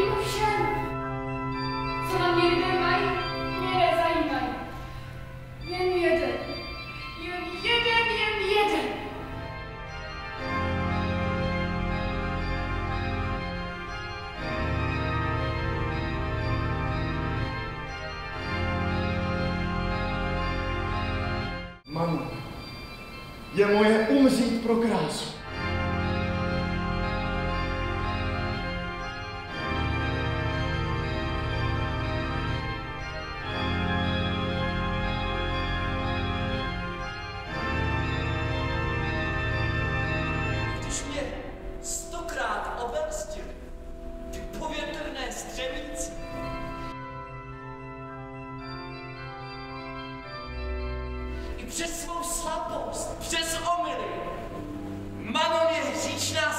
Diluvian. Sana Maj, nie zajmaj. Jem jeden, je moje umzít pro krásu. přes svou slabost, přes omily. Manon je hříšná